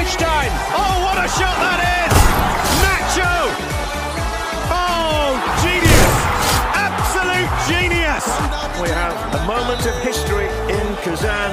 stoppage Oh, what a shot that is! Nacho! Oh, genius! Absolute genius! We have a moment of history in Kazan.